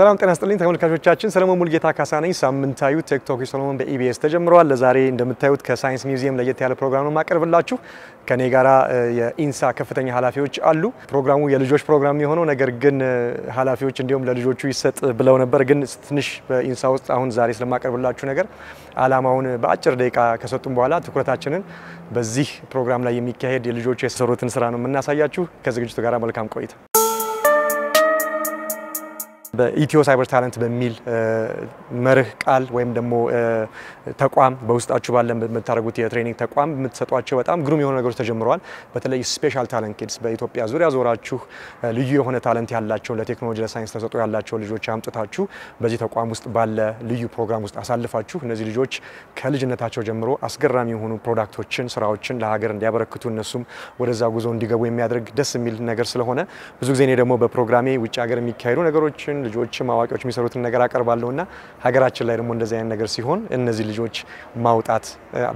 ሰላም ጤና ይስጥልኝ ተመልካቾቻችን፣ ሰለሞን ሙልጌታ ካሳ ነኝ። ሳምንታዊ Tech Talk with ሰለሞን በ EBS ተጀምረዋል። ለዛሬ እንደምታዩት ከሳይንስ ሚውዚየም ለየት ያለ ፕሮግራም ነው የማቀርብላችሁ። ከኔ ጋራ የ INSA ከፍተኛ ኃላፊዎች አሉ። ፕሮግራሙ የልጆች ፕሮግራም የሆነው ነገር ግን ኃላፊዎች እንዲሁም ለልጆቹ ይሰጥ ብለው ነበር። ግን ትንሽ በ INSA ውስጥ አሁን ዛሬ ስለማቀርብላችሁ ነገር አላማውን በአጭር ደቂቃ ከሰጡም በኋላ ትኩረታችንን በዚህ ፕሮግራም ላይ የሚካሄድ የልጆቹ የሰሩትን ስራ ነው የምናሳያችሁ። ከዝግጅቱ ጋር መልካም ቆይታ በኢትዮ ሳይበር ታለንት በሚል መርህ ቃል ወይም ደግሞ ተቋም በውስጣችሁ ባለ የምታደርጉት የ training ተቋም የምትሰጧቸው በጣም ግሩም የሆኑ ነገሮች ተጀምረዋል። በተለይ special talent kids በኢትዮጵያ ዙሪያ ዞራችሁ ልዩ የሆነ talent ያላቸው ለቴክኖሎጂ፣ ለሳይንስ ተሰጥኦ ያላቸው ልጆች አምጥታችሁ በዚህ ተቋም ውስጥ ባለ ልዩ ፕሮግራም ውስጥ አሳልፋችሁ እነዚህ ልጆች ከልጅነታቸው ጀምሮ አስገራሚ የሆኑ product ኦችን፣ ስራዎችን ለሀገር እንዲያበረክቱ እነሱም ወደዛ ጉዞ እንዲገቡ የሚያደርግ ደስ የሚል ነገር ስለሆነ ብዙ ጊዜ እኔ ደግሞ በፕሮግራሜ ውጭ ሀገር የሚካሄዱ ነገሮችን ልጆችም አዋቂዎች የሚሰሩትን ነገር አቀርባለሁ እና ሀገራችን ላይ ደግሞ እንደዚህ አይነት ነገር ሲሆን እነዚህ ልጆች ማውጣት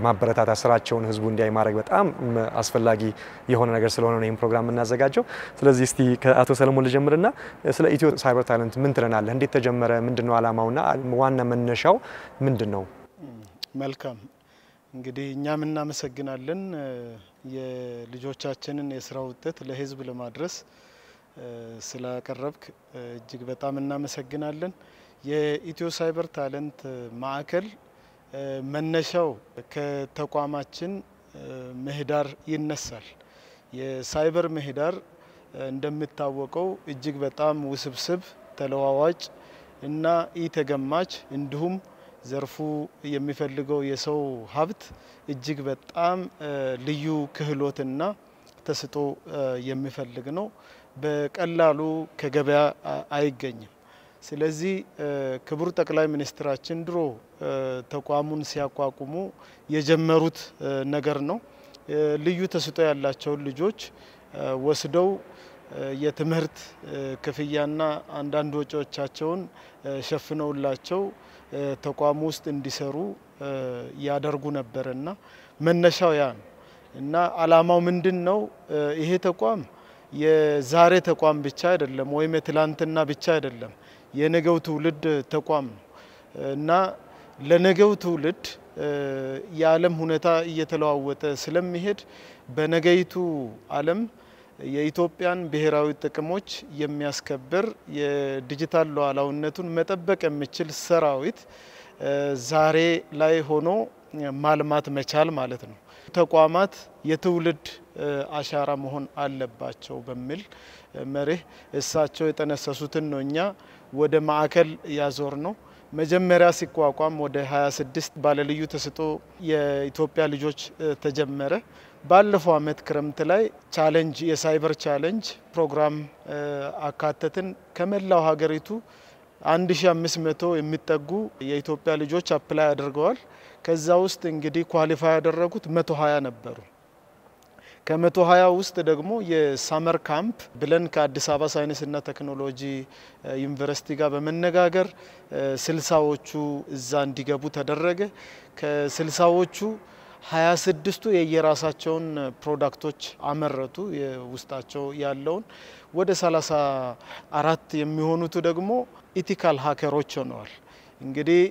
ማበረታታት፣ ስራቸውን ህዝቡ እንዲያይ ማድረግ በጣም አስፈላጊ የሆነ ነገር ስለሆነ ነው ይህም ፕሮግራም የምናዘጋጀው። ስለዚህ እስቲ ከአቶ ሰለሞን ልጀምርና ስለ ኢትዮ ሳይበር ታለንት ምን ትለናለህ? እንዴት ተጀመረ? ምንድን ነው አላማውና ዋና መነሻው ምንድን ነው? መልካም እንግዲህ እኛም እናመሰግናለን የልጆቻችንን የስራ ውጤት ለህዝብ ለማድረስ ስላቀረብክ እጅግ በጣም እናመሰግናለን። የኢትዮ ሳይበር ታለንት ማዕከል መነሻው ከተቋማችን ምህዳር ይነሳል። የሳይበር ምህዳር እንደሚታወቀው እጅግ በጣም ውስብስብ፣ ተለዋዋጭ እና ኢተገማች እንዲሁም ዘርፉ የሚፈልገው የሰው ሀብት እጅግ በጣም ልዩ ክህሎትና ተስጦ የሚፈልግ ነው። በቀላሉ ከገበያ አይገኝም። ስለዚህ ክቡር ጠቅላይ ሚኒስትራችን ድሮ ተቋሙን ሲያቋቁሙ የጀመሩት ነገር ነው። ልዩ ተስጦ ያላቸውን ልጆች ወስደው የትምህርት ክፍያና አንዳንድ ወጪዎቻቸውን ሸፍነውላቸው ተቋሙ ውስጥ እንዲሰሩ ያደርጉ ነበርና መነሻው ያ ነው እና አላማው ምንድን ነው? ይሄ ተቋም የዛሬ ተቋም ብቻ አይደለም፣ ወይም የትላንትና ብቻ አይደለም። የነገው ትውልድ ተቋም ነው እና ለነገው ትውልድ የዓለም ሁኔታ እየተለዋወጠ ስለሚሄድ በነገይቱ ዓለም የኢትዮጵያን ብሔራዊ ጥቅሞች የሚያስከብር የዲጂታል ሉዓላዊነቱን መጠበቅ የሚችል ሰራዊት ዛሬ ላይ ሆኖ ማልማት መቻል ማለት ነው። ተቋማት የትውልድ አሻራ መሆን አለባቸው በሚል መርህ እሳቸው የጠነሰሱትን ነው እኛ ወደ ማዕከል ያዞር ነው። መጀመሪያ ሲቋቋም ወደ 26 ባለልዩ ተሰጥኦ የኢትዮጵያ ልጆች ተጀመረ። ባለፈው ዓመት ክረምት ላይ challenge የ cyber challenge ፕሮግራም አካተትን። ከመላው ሀገሪቱ 1500 የሚጠጉ የኢትዮጵያ ልጆች apply አድርገዋል። ከዛ ውስጥ እንግዲህ qualify ያደረጉት 120 ነበሩ። ከመቶ ሀያ ውስጥ ደግሞ የ summer camp ብለን ከአዲስ አበባ ሳይንስና ቴክኖሎጂ ዩኒቨርሲቲ ጋር በመነጋገር ስልሳዎቹ እዛ እንዲገቡ ተደረገ። ከስልሳዎቹ ሀያ ስድስቱ የየራሳቸውን product ኦች አመረቱ የውስጣቸው ያለውን ወደ ሰላሳ አራት የሚሆኑቱ ደግሞ ethical hacker ኦች ሆነዋል። እንግዲህ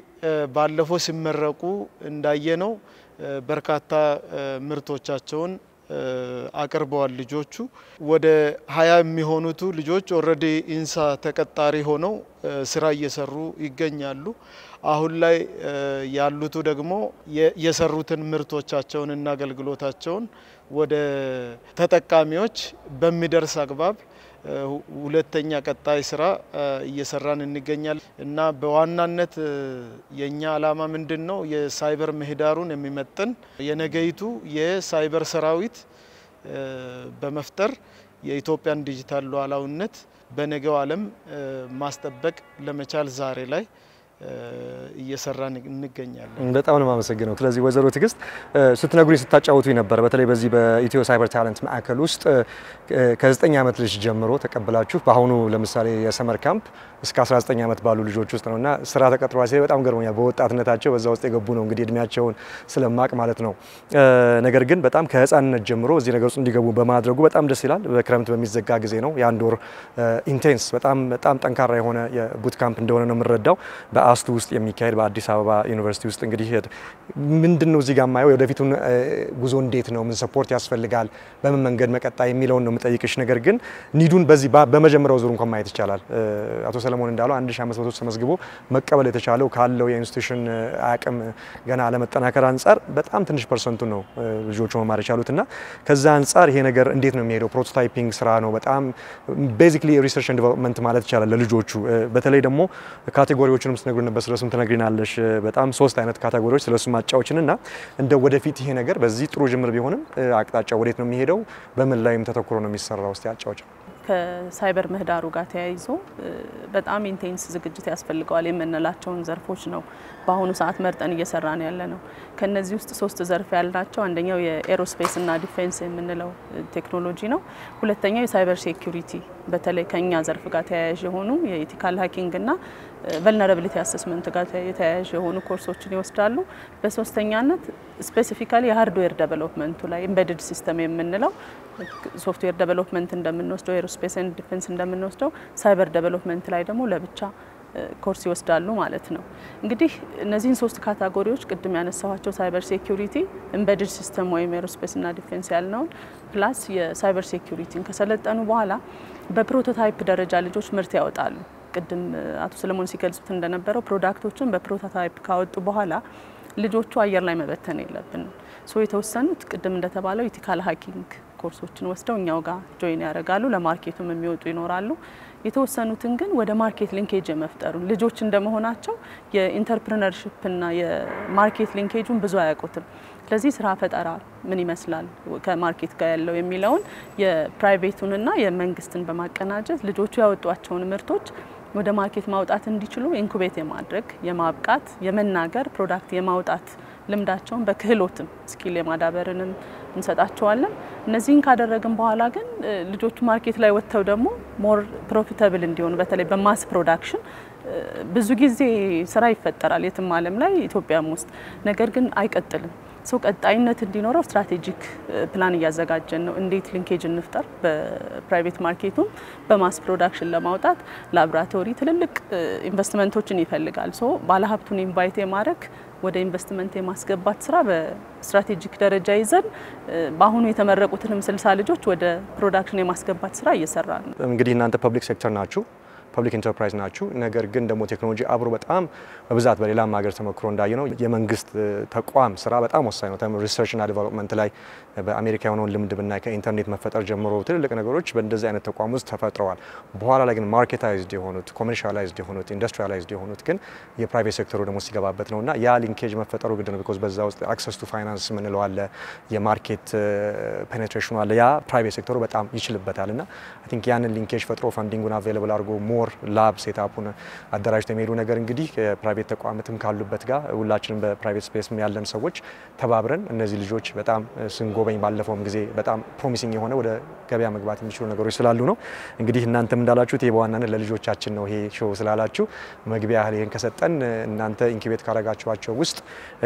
ባለፈው ሲመረቁ እንዳየነው በርካታ ምርቶቻቸውን አቅርበዋል። ልጆቹ ወደ ሀያ የሚሆኑቱ ልጆች already ኢንሳ ተቀጣሪ ሆነው ስራ እየሰሩ ይገኛሉ። አሁን ላይ ያሉቱ ደግሞ የሰሩትን ምርቶቻቸውንና አገልግሎታቸውን ወደ ተጠቃሚዎች በሚደርስ አግባብ ሁለተኛ ቀጣይ ስራ እየሰራን እንገኛለን እና በዋናነት የእኛ ዓላማ ምንድን ነው? የሳይበር ምህዳሩን የሚመጥን የነገይቱ የሳይበር ሰራዊት በመፍጠር የኢትዮጵያን ዲጂታል ሉዓላዊነት በነገው ዓለም ማስጠበቅ ለመቻል ዛሬ ላይ እየሰራን እንገኛለን። በጣም ነው የማመሰግነው። ስለዚህ ወይዘሮ ትዕግስት ስትነግሩኝ ስታጫውቱኝ ነበር። በተለይ በዚህ በኢትዮ ሳይበር ታለንት ማዕከል ውስጥ ከ9 ዓመት ልጅ ጀምሮ ተቀብላችሁ በአሁኑ ለምሳሌ የሰመር ካምፕ እስከ 19 ዓመት ባሉ ልጆች ውስጥ ነው እና ስራ ተቀጥሯል ሲል በጣም ገርሞኛል። በወጣትነታቸው በዛ ውስጥ የገቡ ነው እንግዲህ እድሜያቸውን ስለማቅ ማለት ነው። ነገር ግን በጣም ከህፃንነት ጀምሮ እዚህ ነገር ውስጥ እንዲገቡ በማድረጉ በጣም ደስ ይላል። በክረምት በሚዘጋ ጊዜ ነው የአንድ ወር ኢንቴንስ በጣም በጣም ጠንካራ የሆነ የቡት ካምፕ እንደሆነ ነው የምንረዳው በአስቱ ውስጥ የሚካሄድ በአዲስ አበባ ዩኒቨርሲቲ ውስጥ እንግዲህ ምንድን ነው እዚህ ጋር የወደፊቱን ጉዞ እንዴት ነው ምን ሰፖርት ያስፈልጋል በምን መንገድ መቀጣይ የሚለውን ነው የምጠይቅሽ። ነገር ግን ኒዱን በዚህ በመጀመሪያው ዙር እንኳን ማየት ይቻላል። አቶ ሰለሞን እንዳለው 1500 ተመዝግቦ መቀበል የተቻለው ካለው የ institution አቅም ገና አለመጠናከር አንጻር በጣም ትንሽ percent ኡ ነው ልጆቹ መማር የቻሉት እና ከዛ አንጻር ይሄ ነገር እንዴት ነው የሚሄደው? prototyping ስራ ነው በጣም basically research development ማለት ይቻላል ለልጆቹ በተለይ ደግሞ category ዎችንም ስትነግሩን ነበር ስለሱም ትነግሪናለሽ። በጣም ሶስት አይነት category ዎች ስለሱ ብታጫውችን እና እንደ ወደፊት ይሄ ነገር በዚህ ጥሩ ጅምር ቢሆንም አቅጣጫ ወዴት ነው የሚሄደው? በምን ላይም ተተኩሮ ነው የሚሰራው? እስቲ አጫውችን። ከሳይበር ምህዳሩ ጋር ተያይዞ በጣም intense ዝግጅት ያስፈልገዋል የምንላቸውን ዘርፎች ነው በአሁኑ ሰዓት መርጠን እየሰራ ነው ያለ ነው። ከነዚህ ውስጥ ሶስት ዘርፍ ያልናቸው አንደኛው የ aerospace እና defense የምንለው ቴክኖሎጂ ነው። ሁለተኛው የ cyber security በተለይ ከኛ ዘርፍ ጋር ተያያዥ የሆኑ የ ethical hacking እና vulnerability assessment ጋር የተያያዥ የሆኑ ኮርሶችን ይወስዳሉ። በሶስተኛነት specifically የ hardware development ኡ ላይ embedded system የምንለው software development እንደምንወስደው aerospace and defense እንደምንወስደው cyber development ላይ ደግሞ ለብቻ ኮርስ ይወስዳሉ ማለት ነው። እንግዲህ እነዚህን ሶስት category ዎች ቅድም ያነሳኋቸው cyber security፣ embedded system ወይም aerospace እና defense ያልነውን plus የ cyber security ን ከሰለጠኑ በኋላ በ prototype ደረጃ ልጆች ምርት ያወጣሉ። ቅድም አቶ ሰለሞን ሲገልጹት እንደነበረው product ኦችን በ prototype ካወጡ በኋላ ልጆቹ አየር ላይ መበተን የለብንም። so የተወሰኑት ቅድም እንደተባለው ethical hacking course ኦችን ወስደው እኛው ጋር join ያደርጋሉ። ለ market ኡም የሚወጡ ይኖራሉ። የተወሰኑትን ግን ወደ market linkage የመፍጠሩ ልጆች እንደመሆናቸው የኢንተርፕርነርሽፕና የማርኬት ሊንኬጁን ብዙ አያውቁትም። ስለዚህ ስራ ፈጠራ ምን ይመስላል ከ market ጋር ያለው የሚለውን የ private ኡንና የመንግስትን በማቀናጀት ልጆቹ ያወጧቸውን ምርቶች ወደ market ማውጣት እንዲችሉ incubate የማድረግ የማብቃት፣ የመናገር product የማውጣት ልምዳቸውን በክህሎትም skill የማዳበርንም እንሰጣቸዋለን። እነዚህን ካደረግን በኋላ ግን ልጆቹ market ላይ ወጥተው ደግሞ more profitable እንዲሆኑ በተለይ በ mass production ብዙ ጊዜ ስራ ይፈጠራል የትም ዓለም ላይ ኢትዮጵያም ውስጥ ነገር ግን አይቀጥልም። ሰው ቀጣይነት እንዲኖረው strategic plan እያዘጋጀን ነው። እንዴት linkage እንፍጠር በ private market ኡም በ mass production ለማውጣት ላቦራቶሪ ትልልቅ ኢንቨስትመንቶችን ይፈልጋል። so ባለሀብቱን invite የማድረግ ወደ ኢንቨስትመንት የማስገባት ስራ በ strategic ደረጃ ይዘን በአሁኑ የተመረቁትንም ስልሳ ልጆች ወደ production የማስገባት ስራ እየሰራ ነው። እንግዲህ እናንተ public sector ናችሁ public enterprise ናችሁ። ነገር ግን ደግሞ ቴክኖሎጂ አብሮ በጣም በብዛት በሌላም ሀገር ተሞክሮ እንዳየ ነው የመንግስት ተቋም ስራ በጣም ወሳኝ ነው። research ና development ላይ በአሜሪካ የሆነውን ልምድ ብናይ ከኢንተርኔት መፈጠር ጀምሮ ትልልቅ ነገሮች በእንደዚህ አይነት ተቋም ውስጥ ተፈጥረዋል። በኋላ ላይ ግን marketized የሆኑት commercialized የሆኑት industrialized የሆኑት ግን የ private sector ኡ ደግሞ ሲገባበት ነው እና ያ linkage መፈጠሩ ግድ ነው። because በዛ ውስጥ access to finance የምንለው አለ፣ የ market penetration ኡ አለ። ያ private sector ኡ በጣም ይችልበታል እና I think ያንን linkage ፈጥሮ funding ኡን available አድርጎ more lab setup ኡን አደራጅቶ የሚሄዱ ነገር እንግዲህ የ private ተቋማትም ካሉበት ጋር ሁላችንም በ private space ያለን ሰዎች ተባብረን እነዚህ ልጆች በጣም ስንጎበኝ ባለፈውም ጊዜ በጣም promising የሆነ ወደ ገበያ መግባት የሚችሉ ነገሮች ስላሉ ነው። እንግዲህ እናንተም እንዳላችሁት ይህ በዋናነት ለልጆቻችን ነው ይሄ show ስላላችሁ መግቢያ ያህል ይህን ከሰጠን እናንተ incubate ካረጋችኋቸው ውስጥ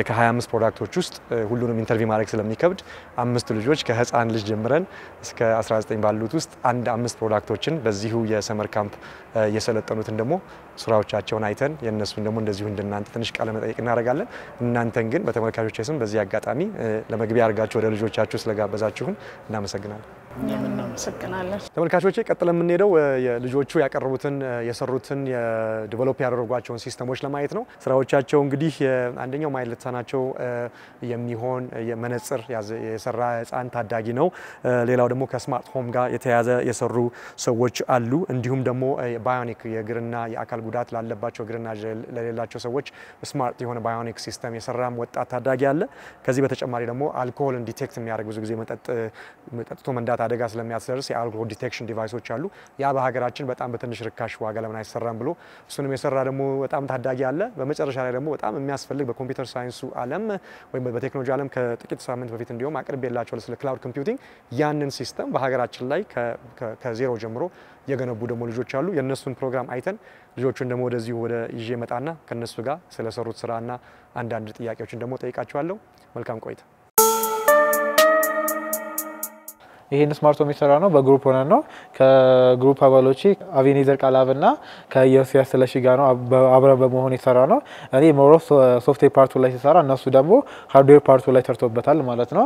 ከ25 product ኦች ውስጥ ሁሉንም interview ማድረግ ስለሚከብድ አምስት ልጆች ከህፃን ልጅ ጀምረን እስከ 19 ባሉት ውስጥ አንድ አምስት product ኦችን በዚሁ የ summer camp የሰለጠኑትን ደግሞ ስራዎቻቸውን አይተን የእነሱን ደግሞ እንደዚሁ እንደናንተ ትንሽ ቃለ መጠይቅ እናደርጋለን። እናንተን ግን በተመልካቾች ስም በዚህ አጋጣሚ ለመግቢያ አድርጋችሁ ወደ ልጆቻችሁ ስለጋበዛችሁን እናመሰግናለን። እናመሰግናለን። ተመልካቾቼ ቀጥለን የምንሄደው ልጆቹ ያቀረቡትን የሰሩትን የ develop ያደረጓቸውን system ኦች ለማየት ነው። ስራዎቻቸው እንግዲህ አንደኛው ማየት ለተሳናቸው የሚሆን መነጽር የሰራ ህፃን ታዳጊ ነው። ሌላው ደግሞ ከ smart home ጋር የተያያዘ የሰሩ ሰዎች አሉ። እንዲሁም ደግሞ bionic የእግርና የአካል ጉዳት ላለባቸው እግርና ለሌላቸው ሰዎች smart የሆነ bionic system የሰራም ወጣት ታዳጊ አለ። ከዚህ በተጨማሪ ደግሞ አልኮሆልን detect የሚያደርግ ብዙ ጊዜ መጠጥ ጠጥቶ መንዳት አደጋ ስለሚያስደርስ የ alcohol detection device ኦች አሉ። ያ በሀገራችን በጣም በትንሽ ርካሽ ዋጋ ለምን አይሰራም ብሎ እሱንም የሰራ ደግሞ በጣም ታዳጊ አለ። በመጨረሻ ላይ ደግሞ በጣም የሚያስፈልግ በ computer science ኡ ዓለም ወይም በቴክኖሎጂ ዓለም ከጥቂት ሳምንት በፊት እንዲሁም አቅርቤላችኋለሁ ስለ cloud computing ያንን system በሀገራችን ላይ ከዜሮ ጀምሮ የገነቡ ደግሞ ልጆች አሉ። የእነሱን ፕሮግራም አይተን ልጆቹን ደግሞ ወደዚሁ ወደ ይዤ እመጣና ከእነሱ ጋር ስለሰሩት ስራና አንዳንድ ጥያቄዎችን ደግሞ ጠይቃቸዋለሁ። መልካም ቆይታ። ይህን smart home የሰራነው በ group ሆነን ነው። ከ group አባሎቼ አቤኔዘር ካሌብ ና ከኢየሱስ ስለሺ ጋር ነው አብረን በመሆን የሰራነው። እኔ more software part ኡ ላይ ስሰራ እነሱ ደግሞ hardware part ኡ ላይ ሰርተውበታል ማለት ነው።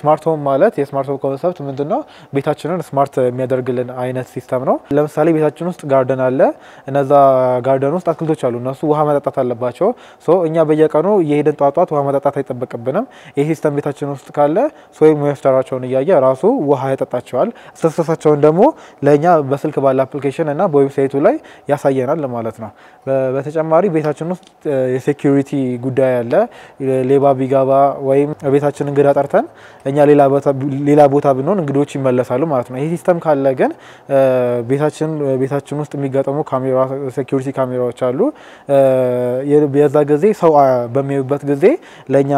smart home ማለት የ smart home concept ምንድን ነው? ቤታችንን smart የሚያደርግልን አይነት system ነው። ለምሳሌ ቤታችን ውስጥ garden አለ። እነዛ garden ውስጥ አትክልቶች አሉ። እነሱ ውሃ መጠጣት አለባቸው። እኛ በየቀኑ እየሄድን ጧት ጧት ውሃ ማጠጣት አይጠበቅብንም። ይህ system ቤታችን ውስጥ ካለ soil moisture ኣቸውን እያየ ራሱ ውሃ ያጠጣቸዋል። status ኣቸውን ደግሞ ለእኛ በስልክ ባለ application እና በ website ኡ ላይ ያሳየናል ማለት ነው። በተጨማሪ ቤታችን ውስጥ የ security ጉዳይ አለ። ሌባ ቢገባ ወይም ቤታችን እንግዳ ጠርተን እኛ ሌላ ቦታ ብንሆን እንግዶች ይመለሳሉ ማለት ነው። ይህ system ካለ ግን ቤታችን ቤታችን ውስጥ የሚገጠሙ security ካሜራዎች አሉ። የዛ ጊዜ ሰው በሚያዩበት ጊዜ ለእኛ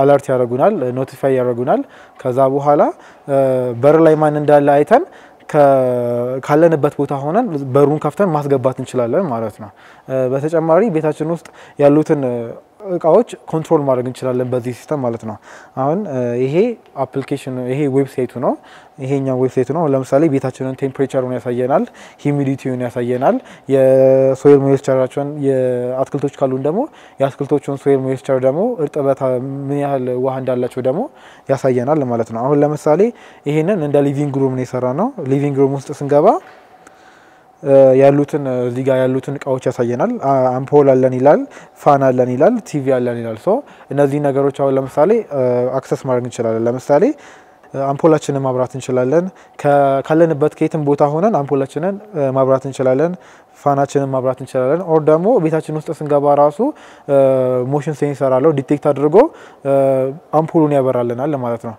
alert ያደርጉናል፣ notify ያደርጉናል። ከዛ በኋላ በር ላይ ማን እንዳለ አይተን ካለንበት ቦታ ሆነን በሩን ከፍተን ማስገባት እንችላለን ማለት ነው። በተጨማሪ ቤታችን ውስጥ ያሉትን እቃዎች control ማድረግ እንችላለን በዚህ system ማለት ነው። አሁን ይሄ application ይሄ website ኡ ነው። ይሄኛው website ኡ ነው። ለምሳሌ ቤታችንን temperature ኡን ያሳየናል፣ humidity ውን ያሳየናል፣ የ soil moisture ኣቸውን የአትክልቶች ካሉን ደግሞ የአትክልቶቹን soil moisture ደግሞ እርጥበት ምን ያህል ውሃ እንዳላቸው ደግሞ ያሳየናል ማለት ነው። አሁን ለምሳሌ ይሄንን እንደ living room ነው የሰራነው። living room ውስጥ ስንገባ ያሉትን እዚህ ጋር ያሉትን እቃዎች ያሳየናል። አምፖል አለን ይላል፣ fan አለን ይላል፣ ቲቪ አለን ይላል። so እነዚህ ነገሮች አሁን ለምሳሌ access ማድረግ እንችላለን። ለምሳሌ አምፖላችንን ማብራት እንችላለን። ካለንበት ከየትም ቦታ ሆነን አምፖላችንን ማብራት እንችላለን። fan ኣችንን ማብራት እንችላለን። or ደግሞ ቤታችን ውስጥ ስንገባ ራሱ motion sensor አለው detect አድርጎ አምፖሉን ያበራልናል ማለት ነው።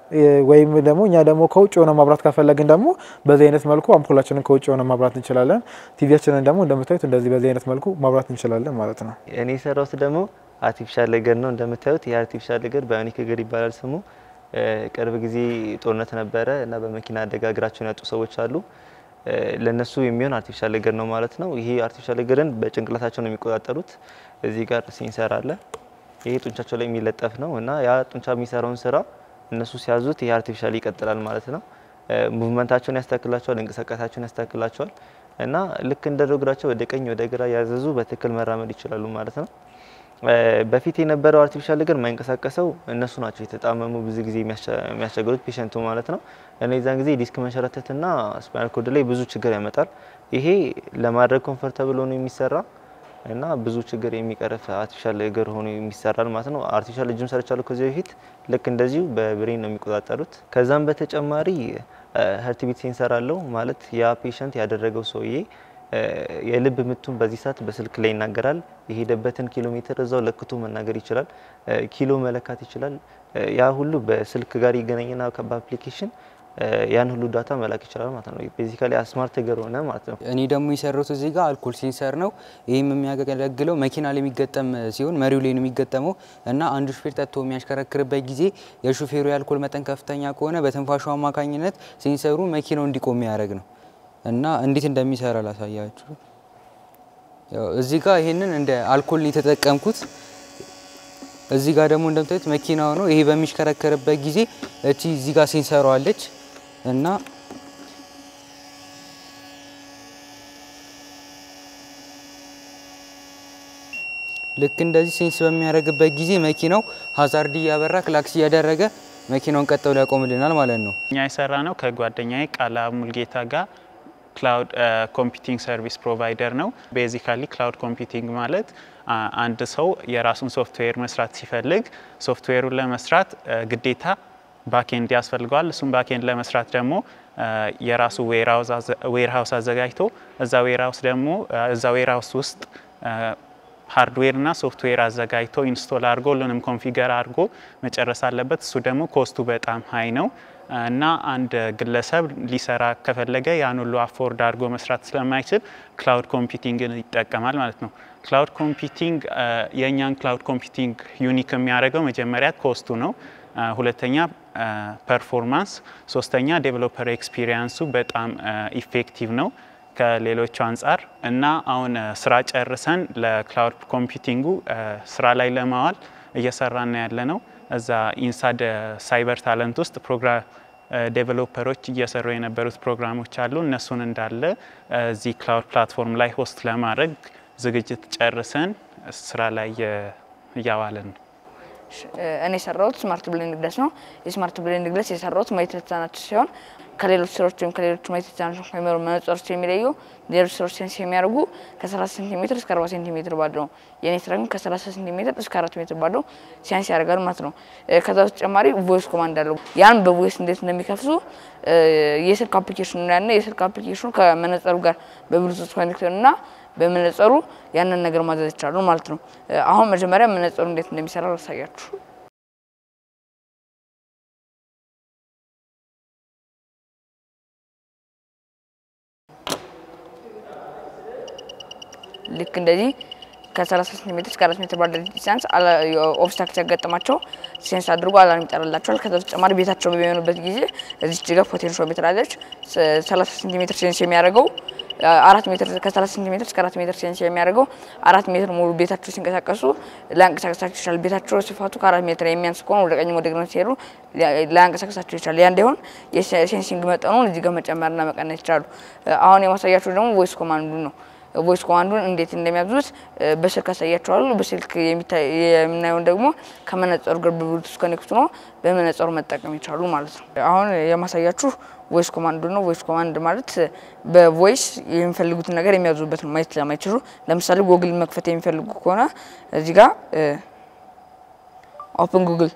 ወይም ደግሞ እኛ ደግሞ ከውጭ ሆነን ማብራት ከፈለግን ደግሞ በዚህ አይነት መልኩ አምፖላችንን ከውጭ ሆነን ማብራት እንችላለን። ቲቪያችንን ደግሞ እንደምታዩት እንደዚህ በዚህ አይነት መልኩ ማብራት እንችላለን ማለት ነው። እኔ የሰራሁት ደግሞ artificial እግር ነው። እንደምታዩት የ artificial እግር bionic እግር ይባላል ስሙ። ቅርብ ጊዜ ጦርነት ነበረ እና በመኪና አደጋ እግራቸውን ያጡ ሰዎች አሉ። ለነሱ የሚሆን artificial እግር ነው ማለት ነው። ይሄ artificial እግርን በጭንቅላታቸው ነው የሚቆጣጠሩት። እዚህ ጋር sensor አለ። ይሄ ጡንቻቸው ላይ የሚለጠፍ ነው እና ያ ጡንቻ የሚሰራውን ስራ እነሱ ሲያዙት ይሄ artificial ይቀጥላል ማለት ነው። movement ኣቸውን ያስተካክላቸዋል፣ እንቅስቃሴያቸውን ያስተካክላቸዋል እና ልክ እንደ እግራቸው ወደ ቀኝ ወደ ግራ እያዘዙ በትክክል መራመድ ይችላሉ ማለት ነው። በፊት የነበረው artificial እግር የማይንቀሳቀሰው እነሱ ናቸው የተጣመሙ ብዙ ጊዜ የሚያስቸግሩት patient ኡ ማለት ነው። እና የዛን ጊዜ ዲስክ መንሸራተትና spinal cord ላይ ብዙ ችግር ያመጣል። ይሄ ለማድረግ comfortable ሆኖ የሚሰራ እና ብዙ ችግር የሚቀርፍ artificial እግር ሆኖ የሚሰራል ማለት ነው። artificial እጅም ሰርቻለሁ ከዚህ በፊት ልክ እንደዚሁ በ brain ነው የሚቆጣጠሩት። ከዛም በተጨማሪ heart beat sensor አለው ማለት ያ patient ያደረገው ሰውዬ የልብ ምቱን በዚህ ሰዓት በስልክ ላይ ይናገራል። የሄደበትን ኪሎ ሜትር እዛው ለክቶ መናገር ይችላል። ኪሎ መለካት ይችላል። ያ ሁሉ በስልክ ጋር ይገናኝና በ application ያን ሁሉ data መላክ ይችላል ማለት ነው። basically smart እግር ሆነ ማለት ነው። እኔ ደግሞ የሰራሁት እዚህ ጋር alcohol sensor ነው። ይህም የሚያገለግለው መኪና ላይ የሚገጠም ሲሆን መሪው ላይ ነው የሚገጠመው እና አንዱ ሹፌር ጠጥቶ የሚያሽከረክርበት ጊዜ የሹፌሩ የአልኮል መጠን ከፍተኛ ከሆነ በትንፋሹ አማካኝነት sensor ኡ መኪናው እንዲቆም የሚያደርግ ነው እና እንዴት እንደሚሰራ ላሳያችሁ። እዚህ ጋር ይሄንን እንደ አልኮል የተጠቀምኩት እዚህ ጋር ደግሞ እንደምታዩት መኪናው ነው። ይሄ በሚሽከረከርበት ጊዜ እቺ እዚህ ጋር sensor ኣ አለች እና ልክ እንደዚህ sense በሚያደርግበት ጊዜ መኪናው hazard እያበራ ክላክስ እያደረገ መኪናውን ቀጥ ብሎ ያቆምልናል ማለት ነው። እኛ የሰራነው ከጓደኛዬ ቃላ ሙልጌታ ጋር cloud computing service provider ነው። basically cloud computing ማለት አንድ ሰው የራሱን ሶፍትዌር መስራት ሲፈልግ ሶፍትዌሩን ለመስራት ግዴታ backend ያስፈልገዋል። እሱም backend ለመስራት ደግሞ የራሱ warehouse አዘጋጅቶ እዛ warehouse ደግሞ እዛ warehouse ውስጥ hardware እና ሶፍትዌር አዘጋጅቶ install አድርጎ ሁሉንም configure አድርጎ መጨረስ አለበት። እሱ ደግሞ cost ኡ በጣም high ነው እና አንድ ግለሰብ ሊሰራ ከፈለገ ያን ሁሉ afford አድርጎ መስራት ስለማይችል cloud computing ን ይጠቀማል ማለት ነው። cloud computing የእኛን cloud computing unique የሚያደርገው መጀመሪያ cost ኡ ነው። ሁለተኛ performance፣ ሶስተኛ developer experience ኡ በጣም effective ነው ከሌሎቹ አንጻር እና አሁን ስራ ጨርሰን ለ cloud computing ኡ ስራ ላይ ለማዋል እየሰራን ያለ ነው። እዛ ኢንሳ cyber talent ውስጥ program developer ኦች እየሰሩ የነበሩት ፕሮግራሞች አሉ። እነሱን እንዳለ እዚህ cloud platform ላይ host ለማድረግ ዝግጅት ጨርሰን ስራ ላይ እያዋለን ነው። እኔ የሰራሁት smart blind glass ነው። የ smart blind glass የሰራሁት ማየት ሲሆን ከሌሎች ስራዎች ወይም ከሌሎች የተሳናቸው ከሚመሩ መነጽሮች የሚለየው ሌሎች ስራዎች sense የሚያደርጉ ከ30 ሴንቲሜትር እስከ 40 ሴንቲሜትር ባለው የኔ ስራ ግን ከ30 ሴንቲሜትር እስከ 4 ሜትር ባለው sense ያደርጋል ማለት ነው። ከዛ በተጨማሪ voice command አለው። ያን በ voice እንዴት እንደሚከፍቱ የስልክ application ኡ ያለ የስልክ application ኡ ከመነጽሩ ጋር በ Bluetooth connect እና በመነጽሩ ያንን ነገር ማዘዝ ይቻላሉ ማለት ነው። አሁን መጀመሪያ መነጽሩ እንዴት እንደሚሰራ ላሳያችሁ። ልክ እንደዚህ ከ30 ሴንቲሜትር እስከ 4 ሜትር ባለ distance obstacle ሲያጋጥማቸው sense አድርጎ alarm ይጠራላቸዋል። ከዛ በተጨማሪ ቤታቸው በሚሆኑበት ጊዜ እዚች ጋር potentiometer አለች። 30 ሴንቲሜትር sense የሚያደርገው አራት ሜትር ከ30 ሴንቲሜትር እስከ 4 ሜትር sense የሚያደርገው አራት ሜትር ሙሉ ቤታቸው ሲንቀሳቀሱ ላያንቀሳቅሳቸው ይችላል። ቤታቸው ስፋቱ ከአራት ሜትር የሚያንስ ከሆነ ወደ ቀኝም ወደ ግራ ሲሄዱ ላያንቀሳቅሳቸው ይችላል። ያ እንዲሆን የ sensing መጠኑን እዚህ ጋር መጨመርና መቀነስ ይችላሉ። አሁን የማሳያችሁ ደግሞ voice command ኡ ነው። voice command ኡን እንዴት እንደሚያዙት በስልክ አሳያችኋለሁ። በስልክ የምናየውን ደግሞ ከመነጸሩ ጋር በ Bluetooth connect ነው በመነጸሩ መጠቀም ይቻሉ ማለት ነው። አሁን የማሳያችሁ voice command ኡ ነው። voice command ማለት በ voice የሚፈልጉትን ነገር የሚያዙበት ነው። ማየት ለማይችሉ ለምሳሌ ጉግል መክፈት የሚፈልጉ ከሆነ እዚህ ጋር open Google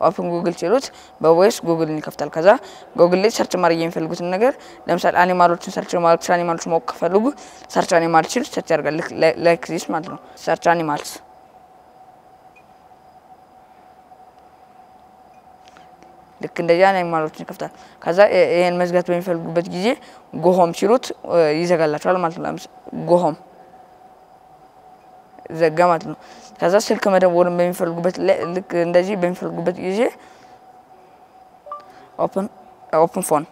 open Google ሲሉት በ voice ጉግልን ይከፍታል። ከዛ ጉግል ላይ search ማድረግ የሚፈልጉትን ነገር ለምሳሌ animal ኦችን search ማድረግ ስለ animal ኦች ማወቅ ከፈልጉ search animals ሲሉ search ያደርጋል። like this ማለት ነው። search animals ልክ እንደዚያ animal ኦችን ይከፍታል። ከዛ ይሄን መዝጋት በሚፈልጉበት ጊዜ go home ሲሉት ይዘጋላቸዋል ማለት ነው። go home ዘጋ ማለት ነው። ከዛ ስልክ መደወልን በሚፈልጉበት ልክ እንደዚህ በሚፈልጉበት ጊዜ open phone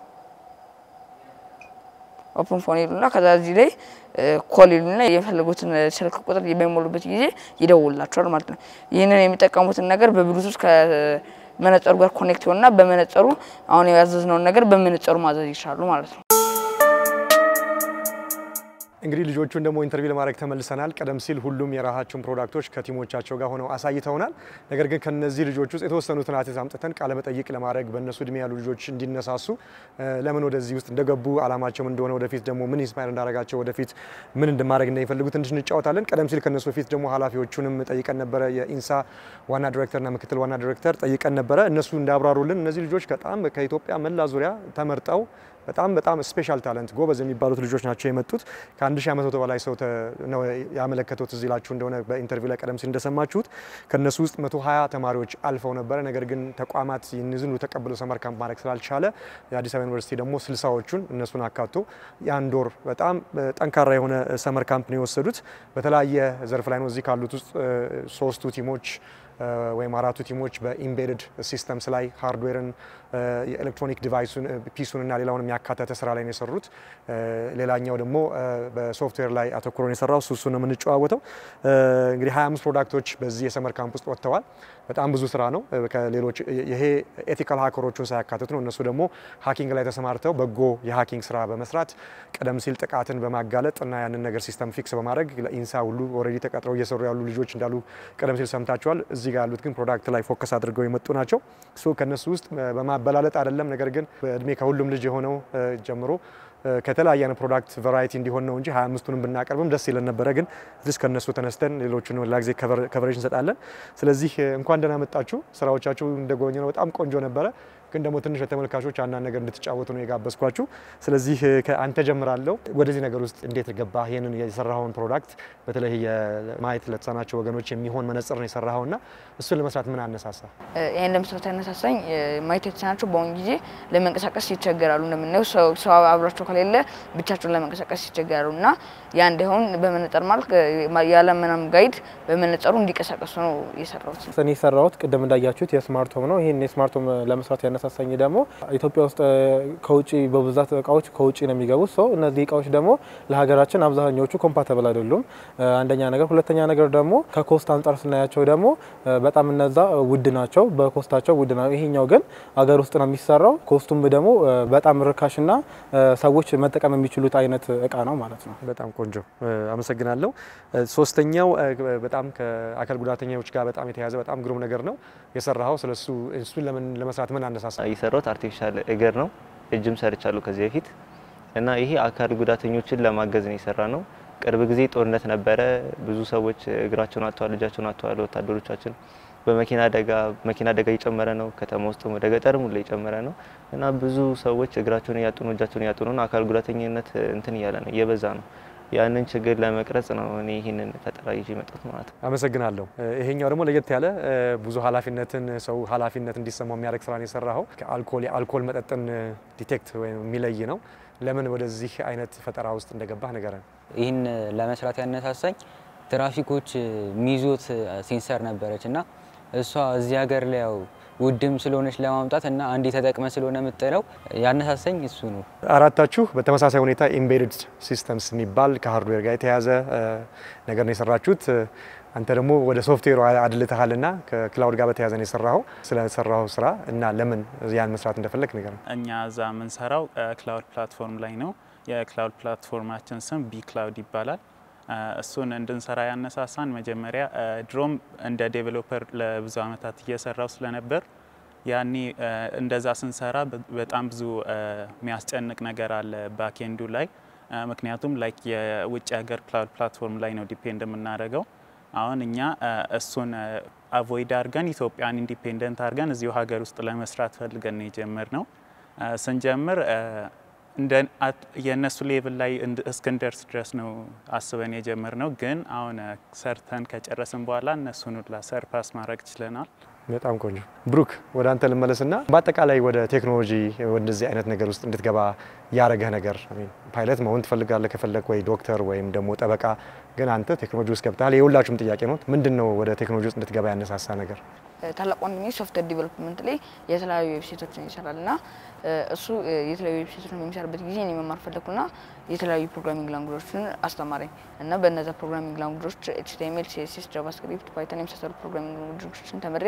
open phone ይሉና ከዛ እዚህ ላይ call ይሉና የፈለጉትን ስልክ ቁጥር በሚሞሉበት ጊዜ ይደውላቸዋል ማለት ነው። ይህንን የሚጠቀሙትን ነገር በብሉቱዝ ከመነጸሩ ጋር connect ይሆንና በመነጸሩ አሁን ያዘዝነውን ነገር በመነጸሩ ማዘዝ ይችላሉ ማለት ነው። እንግዲህ ልጆቹን ደግሞ interview ለማድረግ ተመልሰናል። ቀደም ሲል ሁሉም የራሳቸውን product ኦች ከ team ኦቻቸው ጋር ሆነው አሳይተውናል። ነገር ግን ከነዚህ ልጆች ውስጥ የተወሰኑትን አርቲስት አምጥተን ቃለ መጠይቅ ለማድረግ በእነሱ እድሜ ያሉ ልጆች እንዲነሳሱ ለምን ወደዚህ ውስጥ እንደገቡ አላማቸውም እንደሆነ ወደፊት ደግሞ ምን inspire እንዳደረጋቸው ወደፊት ምን እንደማድረግ እንደሚፈልጉ ትንሽ እንጫወታለን። ቀደም ሲል ከነሱ በፊት ደግሞ ኃላፊዎቹንም ጠይቀን ነበረ። የኢንሳ ዋና ዲሬክተርና ምክትል ዋና ዲሬክተር ጠይቀን ነበረ። እነሱ እንዳብራሩልን እነዚህ ልጆች በጣም ከኢትዮጵያ መላ ዙሪያ ተመርጠው በጣም በጣም special talent ጎበዝ የሚባሉት ልጆች ናቸው የመጡት። ከአንድ ሺህ ዓመት በላይ ሰው ነው ያመለከቱት እዚህ ላችሁ እንደሆነ በ interview ላይ ቀደም ሲል እንደሰማችሁት ከእነሱ ውስጥ መቶ ተማሪዎች አልፈው ነበረ። ነገር ግን ተቋማት ይህንን ተቀብለው summer camp ማድረግ ስላልቻለ የአዲስ አበባ ዩኒቨርሲቲ ደግሞ ስልሳዎቹን እነሱን አካቶ የአንድ ወር በጣም ጠንካራ የሆነ summer camp ነው የወሰዱት። በተለያየ ዘርፍ ላይ ነው። እዚህ ካሉት ውስጥ ሶስቱ team ኦች ወይም አራቱ ቲሞች በኢምቤድድ ሲስተምስ ላይ ሃርድዌርን የኤሌክትሮኒክ ዲቫይሱን ፒሱን እና ሌላውን የሚያካተተ ስራ ላይ ነው የሰሩት። ሌላኛው ደግሞ በሶፍትዌር ላይ አተኩሮ ነው የሰራው። እሱ ነው የምንጨዋወተው። እንግዲህ 25 product ኦች በዚህ የ summer camp ውስጥ ወጥተዋል። በጣም ብዙ ስራ ነው። ከሌሎች ይሄ ethical hacker ኦቹን ሳያካትት ነው። እነሱ ደግሞ hacking ላይ ተሰማርተው በጎ የ hacking ስራ በመስራት ቀደም ሲል ጥቃትን በማጋለጥ እና ያንን ነገር system fix በማድረግ ለኢንሳ ሁሉ already ተቀጥረው እየሰሩ ያሉ ልጆች እንዳሉ ቀደም ሲል ሰምታችኋል። እዚህ ጋር ያሉት ግን product ላይ focus አድርገው የመጡ ናቸው። ከነሱ ውስጥ በማበላለጥ አይደለም፣ ነገር ግን በእድሜ ከሁሉም ልጅ የሆነው ጀምሮ ከተለያየ አይነት product variety እንዲሆን ነው እንጂ ሀያ አምስቱንም ብናቀርብም ደስ ይለን ነበረ። ግን ስ ከነሱ ተነስተን ሌሎቹን ሌላ ጊዜ coverage እንሰጣለን። ስለዚህ እንኳን ደህና መጣችሁ። ስራዎቻችሁ እንደጎበኘ ነው በጣም ቆንጆ ነበረ። ግን ደግሞ ትንሽ ለተመልካቾች አንዳንድ ነገር እንድትጫወቱ ነው የጋበዝኳችሁ። ስለዚህ ከአንተ ጀምራለሁ። ወደዚህ ነገር ውስጥ እንዴት ገባህ? ይህንን የሰራኸውን product በተለይ ማየት ለተሳናቸው ወገኖች የሚሆን መነጽር ነው የሰራኸውና እሱን ለመስራት ምን አነሳሳ? ይህን ለመስራት ያነሳሳኝ ማየት የተሳናቸው በአሁኑ ጊዜ ለመንቀሳቀስ ይቸገራሉ። እንደምናየው ሰው አብሯቸው ከሌለ ብቻቸውን ለመንቀሳቀስ ይቸገራሉ እና ያ እንዳይሆን በመነጽር ማለት ያለምንም guide በመነጽሩ እንዲንቀሳቀሱ ነው የሰራሁት። እኔ የሰራሁት ቅድም እንዳያችሁት የ smart home ነው። ይህን የ smart home ለመስራት ያነሳሳኝ ደግሞ ኢትዮጵያ ውስጥ ከውጭ በብዛት እቃዎች ከውጭ ነው የሚገቡት። ሰው እነዚህ እቃዎች ደግሞ ለሀገራችን አብዛኛዎቹ compatible አይደሉም። አንደኛ ነገር፣ ሁለተኛ ነገር ደግሞ ከ cost አንጻር ስናያቸው ደግሞ በጣም እነዛ ውድ ናቸው፣ በ cost ኣቸው ውድ ናቸው። ይሄኛው ግን አገር ውስጥ ነው የሚሰራው። cost ኡም ደግሞ በጣም ርካሽና ሰዎች መጠቀም የሚችሉት አይነት እቃ ነው ማለት ነው። በጣም ቆንጆ አመሰግናለሁ። ሶስተኛው በጣም ከአካል ጉዳተኞች ጋር በጣም የተያያዘ በጣም ግሩም ነገር ነው የሰራኸው። ስለሱ እሱን ለመስራት ምን አነሳሳ? የሰራሁት artificial እግር ነው። እጅም ሰርቻለሁ ከዚህ በፊት እና ይሄ አካል ጉዳተኞችን ለማገዝ ነው የሰራ ነው። ቅርብ ጊዜ ጦርነት ነበረ። ብዙ ሰዎች እግራቸውን አጥተዋል፣ ልጃቸውን አጥተዋል። ወታደሮቻችን በመኪና አደጋ መኪና አደጋ እየጨመረ ነው። ከተማ ውስጥ ወደ ገጠርም ሁላ እየጨመረ ነው እና ብዙ ሰዎች እግራቸውን እያጡ ነው፣ እጃቸውን እያጡ ነው። አካል ጉዳተኝነት እንትን እያለ ነው እየበዛ ነው። ያንን ችግር ለመቅረጽ ነው እኔ ይህንን ፈጠራ ይዤ መጣሁት ማለት ነው። አመሰግናለሁ። ይሄኛው ደግሞ ለየት ያለ ብዙ ኃላፊነትን ሰው ኃላፊነት እንዲሰማው የሚያደርግ ስራ ነው የሰራኸው። ከአልኮል የአልኮል መጠጥን detect ወይም የሚለይ ነው። ለምን ወደዚህ አይነት ፈጠራ ውስጥ እንደገባህ ንገረን። ይህን ለመስራት ያነሳሳኝ ትራፊኮች ሚይዞት sensor ነበረች እና እሷ እዚህ ሀገር ላይ ያው ውድም ስለሆነች ለማምጣት እና አንዴ ተጠቅመ ስለሆነ የምጥለው ያነሳሳኝ እሱ ነው። አራታችሁ በተመሳሳይ ሁኔታ embedded systems የሚባል ከ hardware ጋር የተያያዘ ነገር ነው የሰራችሁት። አንተ ደግሞ ወደ ሶፍትዌሩ አድልተሃልና ከ cloud ጋር በተያያዘ ነው የሰራኸው። ስለሰራኸው ስራ እና ለምን ያን መስራት እንደፈለግክ ንገረን። እኛ እዛ የምንሰራው cloud platform ላይ ነው። የ cloud platform ኣችን ስም ቢ ክላውድ ይባላል። እሱን እንድንሰራ ያነሳሳን መጀመሪያ ድሮም እንደ developer ለብዙ ዓመታት እየሰራው ስለነበር ያኔ እንደዛ ስንሰራ በጣም ብዙ የሚያስጨንቅ ነገር አለ backend ኡ ላይ ምክንያቱም like የውጭ ሀገር cloud platform ላይ ነው depend የምናደርገው። አሁን እኛ እሱን avoid አድርገን ኢትዮጵያን independent አድርገን እዚሁ ሀገር ውስጥ ለመስራት ፈልገን ነው የጀመርነው ስንጀምር የእነሱ level ላይ እስክንደርስ ድረስ ነው አስበን የጀመርነው። ግን አሁን ሰርተን ከጨረስን በኋላ እነሱን ሁላ surpass ማድረግ ችለናል። በጣም ቆንጆ ብሩክ፣ ወደ አንተ ልመለስና በአጠቃላይ ወደ ቴክኖሎጂ ወደዚህ አይነት ነገር ውስጥ እንድትገባ ያረገህ ነገር ፓይለት መሆን ትፈልጋለህ ከፈለግ ወይ ዶክተር ወይም ደግሞ ጠበቃ፣ ግን አንተ ቴክኖሎጂ ውስጥ ገብተሃል። የሁላችሁም ጥያቄ ነው። ምንድን ነው ወደ ቴክኖሎጂ ውስጥ እንድትገባ ያነሳሳ ነገር? ታላቅ ወንድሜ software development ላይ የተለያዩ website ኦችን ይሰራል እና እሱ የተለያዩ website ኦችን በሚሰራበት ጊዜ እኔ መማር ፈለግኩና የተለያዩ programming language ኦችን አስተማረኝ እና በእነዚ programming language ኦች HTML፣ CSS፣ JavaScript፣ Python የመሳሰሉ programming language ኦችን ተምሬ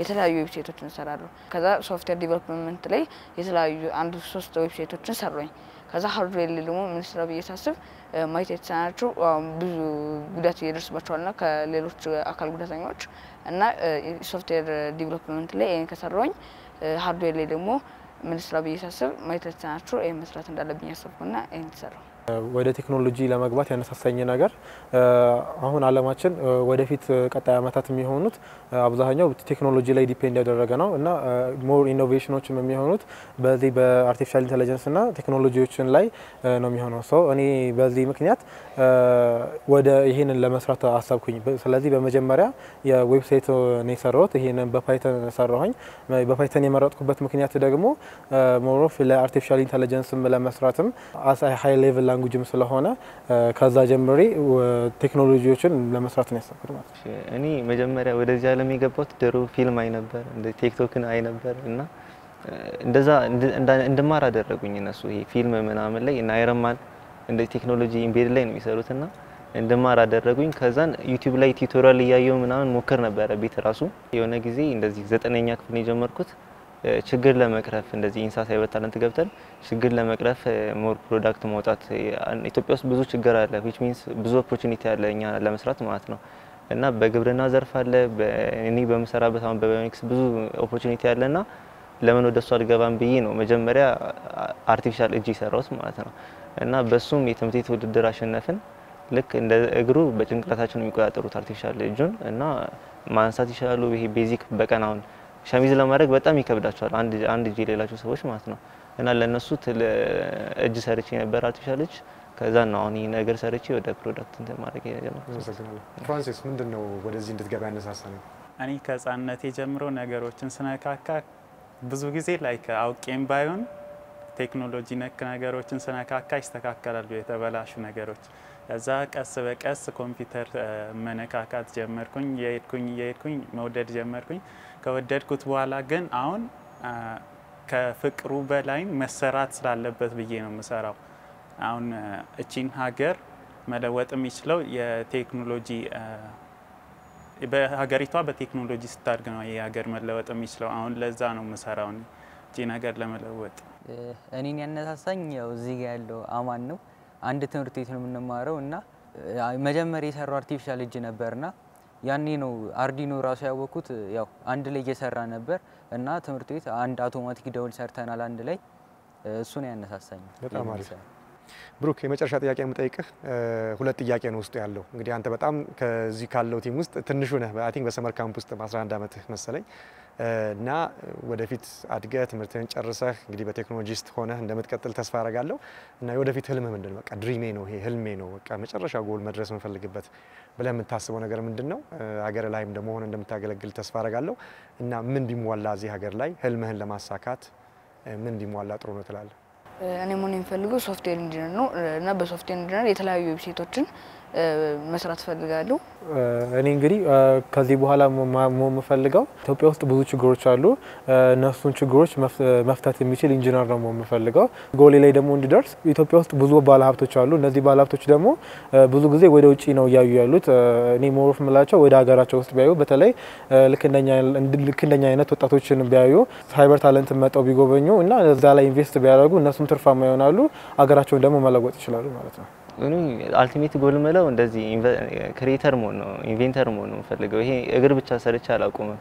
የተለያዩ website ኦችን እሰራለሁ። ከዛ software development ላይ የተለያዩ አንድ ሶስት website ኦችን ሰራሁኝ። ከዛ hardware ላይ ደግሞ ምን ስራ ብዬ ሳስብ ማየት የተሳናቸው ብዙ ጉዳት እየደርስባቸዋልና ከሌሎች አካል ጉዳተኞች እና software development ላይ ይህን ከሰራሁኝ hardware ላይ ደግሞ ምን ስራ ብዬ ሳስብ ማየት የተሳናቸው ይህን መስራት እንዳለብኝ ያሰብኩና ይህን ተሰራው። ወደ ቴክኖሎጂ ለመግባት ያነሳሳኝ ነገር አሁን አለማችን ወደፊት ቀጣይ ዓመታት የሚሆኑት አብዛኛው ቴክኖሎጂ ላይ depend ያደረገ ነው እና more innovation ኦችም የሚሆኑት በዚህ በ artificial intelligence እና ቴክኖሎጂዎችን ላይ ነው የሚሆነው። ሰው እኔ በዚህ ምክንያት ወደ ይህንን ለመስራት አሰብኩኝ። ስለዚህ በመጀመሪያ የ website ነው የሰራሁት። ይህንን በ Python ሰራሁኝ። በ Python የመረጥኩበት ምክንያት ደግሞ more of ለ artificial intelligence ም ለመስራትም high level language ም ስለሆነ ከዛ ጀምሬ ቴክኖሎጂዎችን ለመስራት ነው ያሰብኩት ማለት ነው። እኔ መጀመሪያ ወደዚህ ዓለም የገባሁት ድሮ ፊልም አይ ነበር፣ ቲክቶክን አይ ነበር እና እንደዛ እንድማር አደረጉኝ እነሱ ይሄ ፊልም ምናምን ላይ እና አይረማን እንደ ቴክኖሎጂ embed ላይ ነው የሚሰሩት እና እንድማር አደረጉኝ። ከዛን ዩቲዩብ ላይ tutorial እያየው ምናምን ሞክር ነበረ ቤት ራሱ የሆነ ጊዜ እንደዚህ ዘጠነኛ ክፍል የጀመርኩት ችግር ለመቅረፍ እንደዚህ ኢንሳ cyber talent ገብተን ችግር ለመቅረፍ more product ማውጣት ኢትዮጵያ ውስጥ ብዙ ችግር አለ። which means ብዙ opportunity አለ እኛ ለመስራት ማለት ነው። እና በግብርና ዘርፍ አለ እኔ በምሰራበት አሁን በ bionics ብዙ opportunity አለ እና ለምን ወደ እሱ አልገባም ብዬ ነው መጀመሪያ artificial እጅ የሰራሁት ማለት ነው። እና በሱም የትምህርት ቤት ውድድር አሸነፍን። ልክ እንደ እግሩ በጭንቅላታቸው ነው የሚቆጣጠሩት artificial እጁን እና ማንሳት ይችላሉ። ይሄ basic በቀን አሁን ሸሚዝ ለማድረግ በጣም ይከብዳቸዋል፣ አንድ አንድ እጅ የሌላቸው ሰዎች ማለት ነው። እና ለእነሱ ትል እጅ ሰርቼ ነበር artificial እጅ። ከዛ ነው አሁን ይህ ነገር ሰርቼ ወደ product እንትን ማድረግ የጀመርኩት። ፍራንሲስ ምንድን ነው ወደዚህ እንድትገባ ያነሳሳ ነው? እኔ ከህጻንነቴ ጀምሮ ነገሮችን ስነካካ ብዙ ጊዜ like አውቄም ባይሆን ቴክኖሎጂ ነክ ነገሮችን ስነካካ ይስተካከላሉ የተበላሹ ነገሮች። ከዛ ቀስ በቀስ ኮምፒውተር መነካካት ጀመርኩኝ። የሄድኩኝ የሄድኩኝ መውደድ ጀመርኩኝ። ከወደድኩት በኋላ ግን አሁን ከፍቅሩ በላይም መሰራት ስላለበት ብዬ ነው የምሰራው። አሁን እቺን ሀገር መለወጥ የሚችለው የቴክኖሎጂ በሀገሪቷ በቴክኖሎጂ ስታድግ ነው ይህ ሀገር መለወጥ የሚችለው። አሁን ለዛ ነው የምሰራው እቺ ነገር ለመለወጥ። እኔን ያነሳሳኝ ያው እዚህ ያለው አማን ነው። አንድ ትምህርት ቤት ነው የምንማረው እና መጀመሪያ የሰራው artificial እጅ ነበርና ያኔ ነው አርዲኖ ራሱ ያወቅኩት። ያው አንድ ላይ እየሰራ ነበር እና ትምህርት ቤት አንድ አውቶማቲክ ደውል ሰርተናል አንድ ላይ። እሱ ነው ያነሳሳኝ። በጣም አሪፍ። ብሩክ የመጨረሻ ጥያቄ የምጠይቅህ ሁለት ጥያቄ ነው ውስጡ ያለው። እንግዲህ አንተ በጣም ከዚህ ካለው team ውስጥ ትንሹ ነህ። I think በ summer camp ውስጥ 11 ዓመትህ መሰለኝ እና ወደፊት አድገህ ትምህርትህን ጨርሰህ እንግዲህ በ technologist ሆነህ እንደምትቀጥል ተስፋ አረጋለሁ። እና የወደፊት ህልምህ ምንድን ነው? በቃ dream ኤ ነው ይሄ ህልሜ ነው በቃ መጨረሻ ጎል መድረስ የምፈልግበት ብለህ የምታስበው ነገር ምንድን ነው? ሀገር ላይም ደግሞ ሆነ እንደምታገለግል ተስፋ አረጋለሁ። እና ምን ቢሟላ እዚህ ሀገር ላይ ህልምህን ለማሳካት ምን ቢሟላ ጥሩ ነው ትላለህ? እኔ መሆን የሚፈልገው software engineer ነው እና በ software engineer የተለያዩ website ኦችን መስራት እፈልጋለሁ። እኔ እንግዲህ ከዚህ በኋላ የምፈልገው ኢትዮጵያ ውስጥ ብዙ ችግሮች አሉ። እነሱን ችግሮች መፍ- መፍታት የሚችል ኢንጂነር ነው የምፈልገው። ጎሌ ላይ ደግሞ እንዲደርስ ኢትዮጵያ ውስጥ ብዙ ባለሀብቶች አሉ። እነዚህ ባለሀብቶች ደግሞ ብዙ ጊዜ ወደ ውጭ ነው እያዩ ያሉት። እኔ more of ምላቸው ወደ ሀገራቸው ውስጥ ቢያዩ በተለይ ልክ እንደኛ አይነት ወጣቶችን ቢያዩ Cyber Talent መጥተው ቢጎበኙ እና እዛ ላይ invest ቢያደርጉ እነሱም ትርፋማ ይሆናሉ፣ ሀገራቸውን ደግሞ መለወጥ ይችላሉ ማለት ነው። ultimate goal ምለው እንደዚህ creator መሆን ነው፣ inventor መሆን ነው የምፈልገው። ይሄ እግር ብቻ ሰርቼ አላቆምም።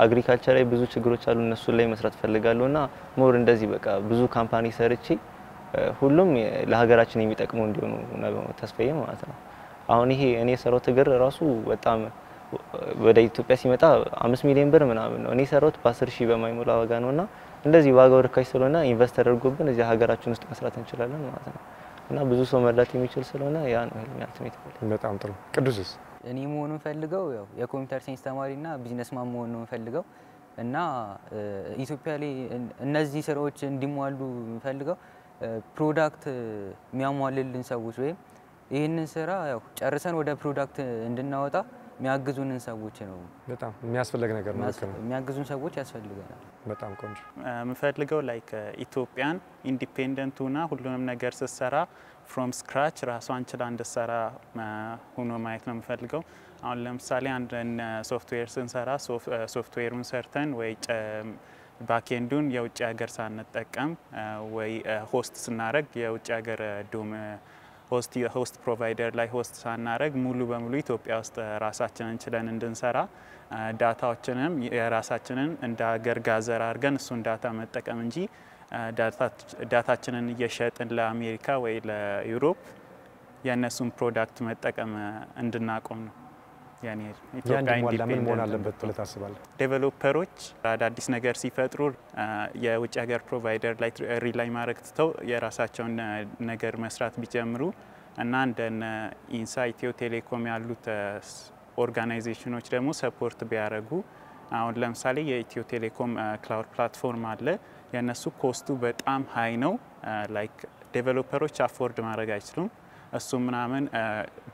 agriculture ላይ ብዙ ችግሮች አሉ፣ እነሱን ላይ መስራት ፈልጋለሁ እና more እንደዚህ በቃ ብዙ company ሰርቼ እ፣ ሁሉም ለሀገራችን የሚጠቅሙ እንዲሆኑ ተስፋዬ ማለት ነው። አሁን ይሄ እኔ የሰራሁት እግር ራሱ በጣም ወደ ኢትዮጵያ ሲመጣ አምስት ሚሊዮን ብር ምናምን ነው። እኔ የሰራሁት በአስር ሺህ በማይሞላ ዋጋ ነው እና እንደዚህ ዋጋው ርካሽ ስለሆነ invest ተደርጎብን እዚህ ሀገራችን ውስጥ መስራት እንችላለን ማለት ነው እና ብዙ ሰው መርዳት የሚችል ስለሆነ ያ ነው ህልሜ ultimate goal። በጣም ጥሩ። ቅዱስስ? እኔ መሆን የምፈልገው ያው የ computer science ተማሪና businessman መሆን ነው የምፈልገው እና ኢትዮጵያ ላይ እነዚህ ስራዎች እንዲሟሉ የምፈልገው product የሚያሟልልን ሰዎች ወይም ይህንን ስራ ያው ጨርሰን ወደ product እንድናወጣ የሚያግዙንን ሰዎች ነው በጣም የሚያስፈልግ ነገር ነው። የሚያግዙን ሰዎች ያስፈልገናል። በጣም ቆንጆ። የምፈልገው like ኢትዮጵያን independent ሁና ሁሉንም ነገር ስትሰራ from scratch ራሷን ችላ እንድትሰራ ሆኖ ማየት ነው የምፈልገው። አሁን ለምሳሌ አንድ ሶፍትዌር ስንሰራ ሶፍትዌሩን ሰርተን ወይ backend ኡን የውጭ ሀገር ሳንጠቀም ወይ host ስናደረግ የውጭ ሀገር domain host provider ላይ host ሳናደረግ ሙሉ በሙሉ ኢትዮጵያ ውስጥ ራሳችንን ችለን እንድንሰራ data ዎችንም የራሳችንን እንደ ሀገር gather አድርገን እሱን data መጠቀም እንጂ data ችንን እየሸጥን ለአሜሪካ ወይ ለ Europe የእነሱን product መጠቀም እንድናቆም ነው። ኢትዮጵያ ምን መሆን አለበት ብለህ ታስባለህ? developer ኦች አዳዲስ ነገር ሲፈጥሩ የውጭ ሀገር provider ላይ rely ማድረግ ትተው የራሳቸውን ነገር መስራት ቢጀምሩ እና እንደነ ኢንሳ፣ ኢትዮ ቴሌኮም ያሉት organization ኦች ደግሞ support ቢያደርጉ አሁን ለምሳሌ የኢትዮ ቴሌኮም cloud platform አለ። የእነሱ cost ኡ በጣም high ነው። like developer ኦች afford ማድረግ አይችሉም። እሱ ምናምን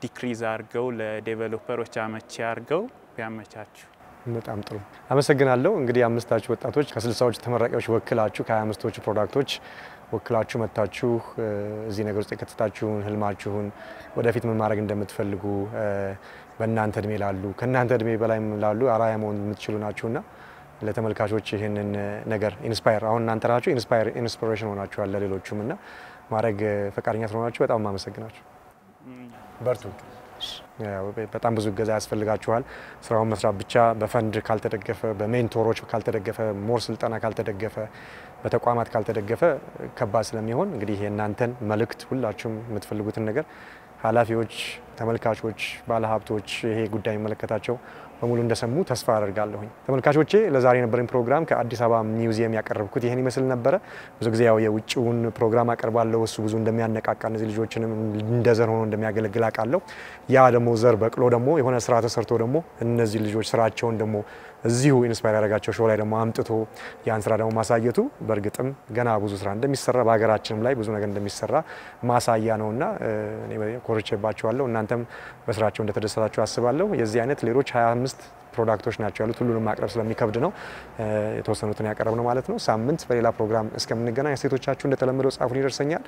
decrease አድርገው ለ developer ኦች አመቺ አድርገው ቢያመቻችሁ በጣም ጥሩ አመሰግናለሁ። እንግዲህ አምስታችሁ ወጣቶች ከስልሳዎቹ ተመራቂዎች ወክላችሁ ከሀያ አምስቶቹ product ኦች ወክላችሁ መጥታችሁ እ፣ እዚህ ነገር ውስጥ የከተታችሁን ህልማችሁን ወደፊት ምን ማድረግ እንደምትፈልጉ በእናንተ እድሜ ላሉ ከእናንተ እድሜ በላይም ላሉ አርአያ መሆን የምትችሉ ናችሁና ለተመልካቾች ይህንን ነገር inspire አሁን እናንተ ናችሁ inspire inspiration ሆናችኋል ለሌሎቹም እና ማድረግ ፈቃደኛ ስለሆናችሁ በጣም አመሰግናችሁ። በርቱ። በጣም ብዙ እገዛ ያስፈልጋችኋል። ስራውን መስራት ብቻ በፈንድ ካልተደገፈ፣ በ mentor ኦች ካልተደገፈ፣ more ስልጠና ካልተደገፈ፣ በተቋማት ካልተደገፈ ከባድ ስለሚሆን እንግዲህ የእናንተን መልእክት ሁላችሁም የምትፈልጉትን ነገር ኃላፊዎች፣ ተመልካቾች፣ ባለሀብቶች ይሄ ጉዳይ የሚመለከታቸው በሙሉ እንደሰሙ ተስፋ አደርጋለሁኝ። ተመልካቾቼ ለዛሬ የነበረኝ ፕሮግራም ከአዲስ አበባ ሚውዚየም ያቀረብኩት ይህን ይመስል ነበረ። ብዙ ጊዜ ያው የውጭውን ፕሮግራም አቀርባለሁ። እሱ ብዙ እንደሚያነቃቃ እነዚህ ልጆችንም እንደ ዘር ሆኖ እንደሚያገለግል አውቃለሁ። ያ ደግሞ ዘር በቅሎ ደግሞ የሆነ ስራ ተሰርቶ ደግሞ እነዚህ ልጆች ስራቸውን ደግሞ እዚሁ inspire ያደረጋቸው show ላይ ደግሞ አምጥቶ ያን ስራ ደግሞ ማሳየቱ በእርግጥም ገና ብዙ ስራ እንደሚሰራ በሀገራችንም ላይ ብዙ ነገር እንደሚሰራ ማሳያ ነውና ኮርቼባቸዋለሁ። እናንተም በስራቸው እንደተደሰታችሁ አስባለሁ። የዚህ አይነት ሌሎች 25 product ኦች ናቸው ያሉት። ሁሉንም ማቅረብ ስለሚከብድ ነው የተወሰኑትን ያቀረብነው ማለት ነው። ሳምንት በሌላ ፕሮግራም እስከምንገናኝ ሴቶቻችሁ እንደተለመደው ጻፉን፣ ይደርሰኛል።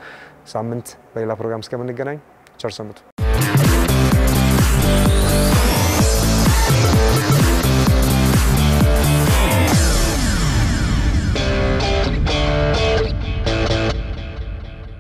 ሳምንት በሌላ ፕሮግራም እስከምንገናኝ ቸር ሰንብቱ።